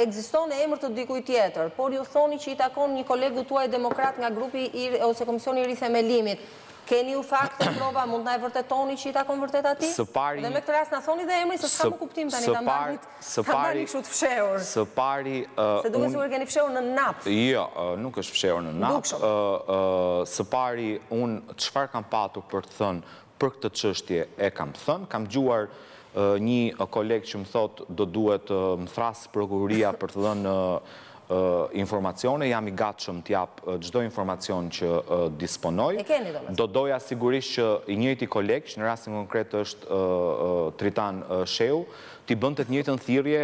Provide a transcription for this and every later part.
Ekziston në emër të dikujt tjetër, por ju thoni që i takon një kolegu tuaj demokrat nga grupi i ose Komisioni i Rithemelimit. Keni ju fakte, prova, mund të na e vërtetoni që i takon vërtet atij? Së pari. Dhe me këtë rast na thoni dhe emrin se s'ka më kuptim tani ta mbani ta mbani kështu të fshehur. Së pari, unë. Se duket sikur e keni fshehur në napë. Jo, nuk është fshehur në napë. Dukshëm. Së pari, unë çfarë kam patur për të thënë Për këtë çështje e kam thënë, kam dëgjuar një koleg që më thotë do duhet të më thrasë prokuroria për të dhënë informacione, jam i gatshëm të jap çdo informacion që disponoj. E keni domethënë. Do doja sigurisht që i njëjti koleg, që në rastin konkret është Tritan Shehu, t'i bënte të njëjtën thirrje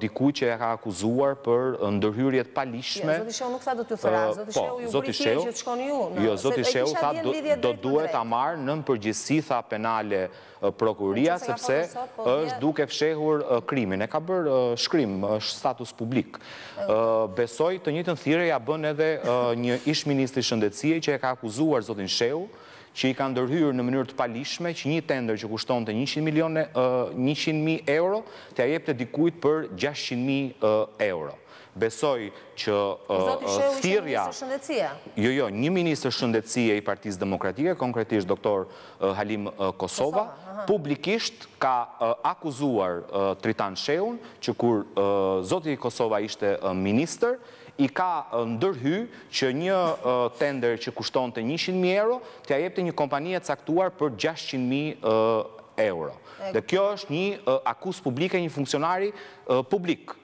dikujt që e ka akuzuar për ndërhyrje të paligjshme. Jo, zoti Shehu nuk tha do t'ju thërraj, zoti po, Shehu ju bëri thirrje që të shkoni ju. Jo, zoti Shehu tha do duhet ta marrë nën përgjegjësi tha penale prokuroria sepse po është duke fshehur krimin. E ka bërë shkrim, është status publik. Besoj të njëjtën thirrje ia bën edhe një ish-ministri shëndetësie që e ka akuzuar zotin Shehu që i ka ndërhyrë në mënyrë të paligjshme që një tender që kushtonte njëqind milionë njëqind mijë euro t'ia jepte dikujt për gjashtëqind mijë euro. Besoj që Por zoti Shehu ishte thirrja ministër shëndetësie. Jo, jo, një ministër shëndetësie i Partisë Demokratike, konkretisht doktor Halim Kosova, publikisht ka akuzuar Tritan Shehun që kur zoti Kosova ishte ministër, i ka ndërhy që një tender që kushtonte njëqind mijë euro, t'ia jepte një kompanie të caktuar për gjashtëqind mijë euro. Dhe kjo është një akuzë publike e një funksionari publik.